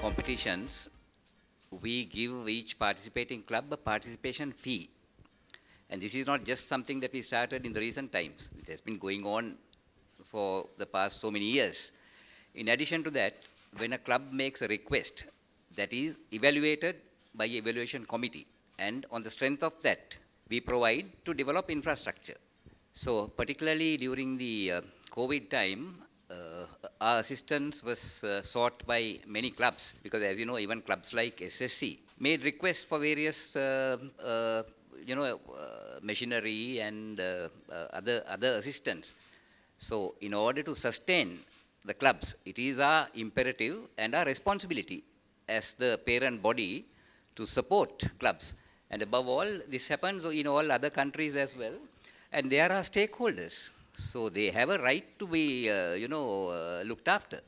competitions, we give each participating club a participation fee. And this is not just something that we started in the recent times. It has been going on for the past so many years. In addition to that, when a club makes a request, that is evaluated by evaluation committee. And on the strength of that, we provide to develop infrastructure. So particularly during the uh, COVID time, our assistance was uh, sought by many clubs because as you know, even clubs like SSC made requests for various, uh, uh, you know, uh, machinery and uh, uh, other, other assistance. So in order to sustain the clubs, it is our imperative and our responsibility as the parent body to support clubs. And above all, this happens in all other countries as well. And there are stakeholders. So they have a right to be, uh, you know, uh, looked after.